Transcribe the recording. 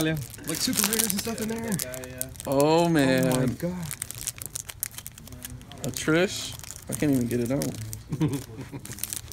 tell you. Like super rares and stuff in there. Guy, yeah. Oh Oh my man, god. a Trish. I can't even get it out.